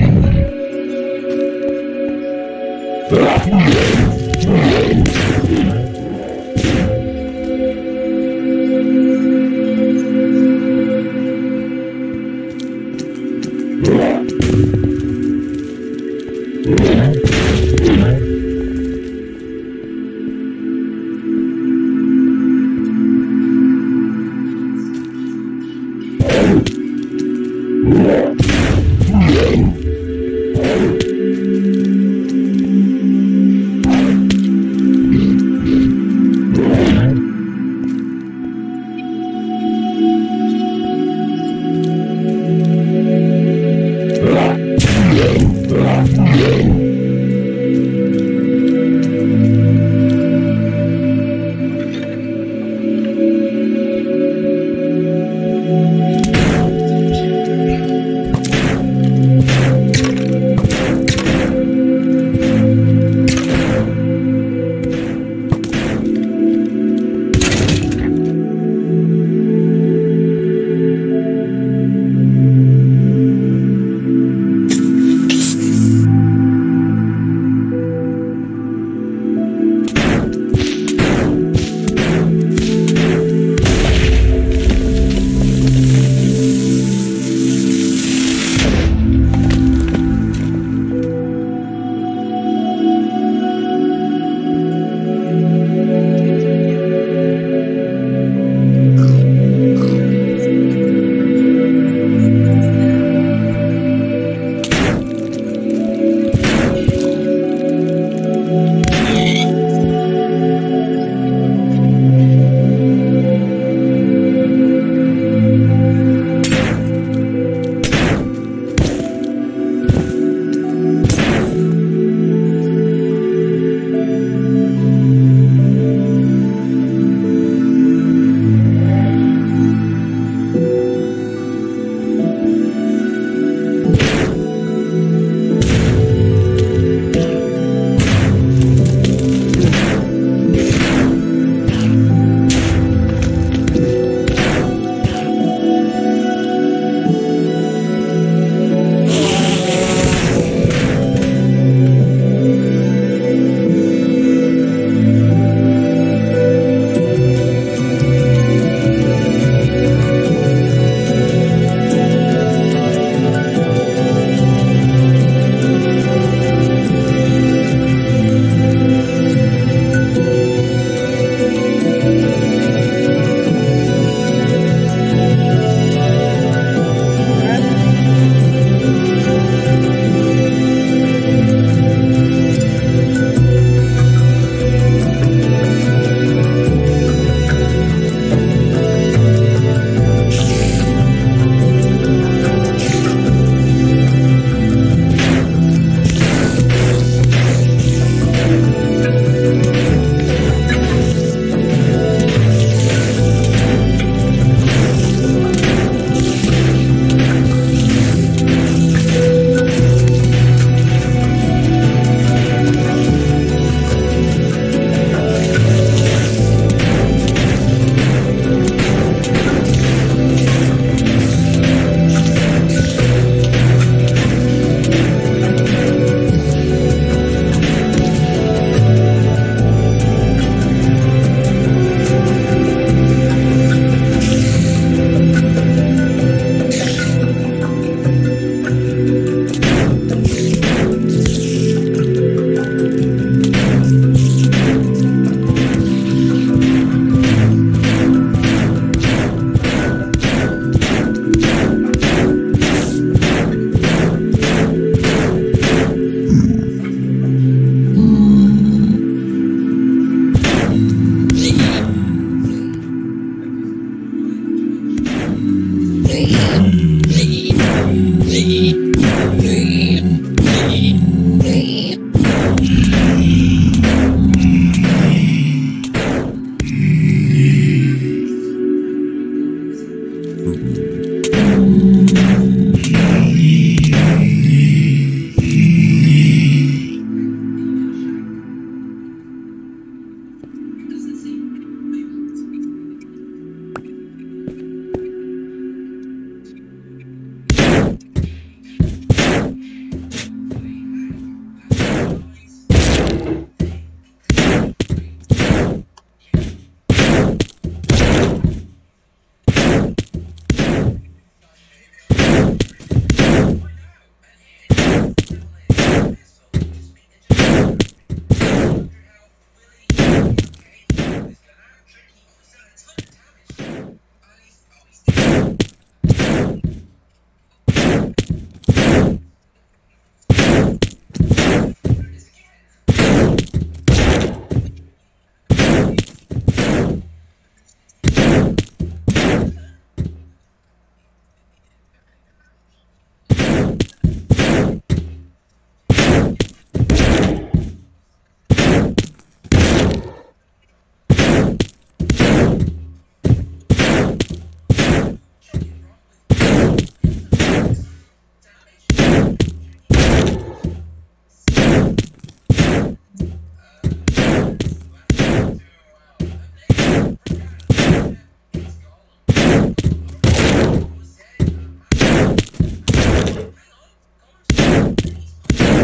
Yeah.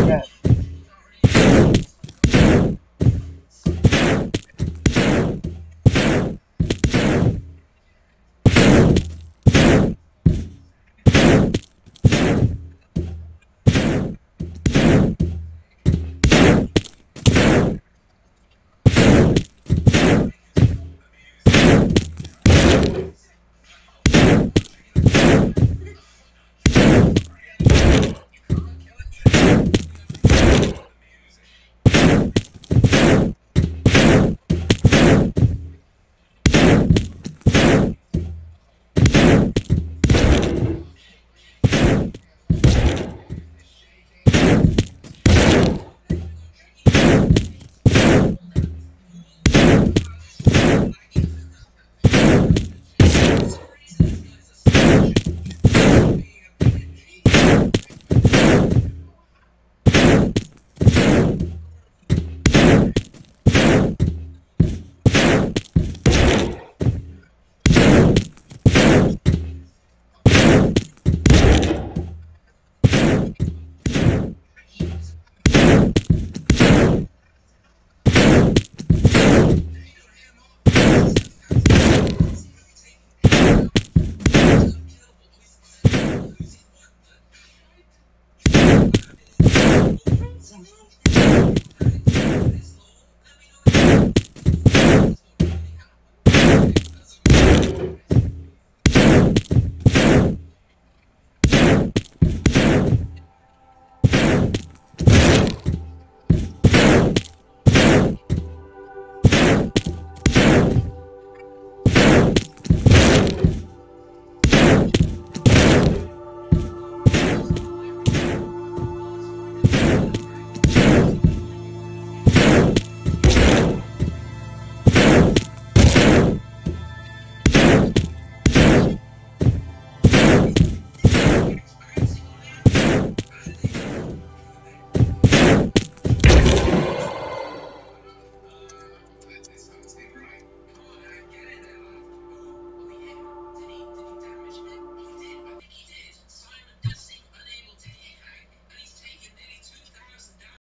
that.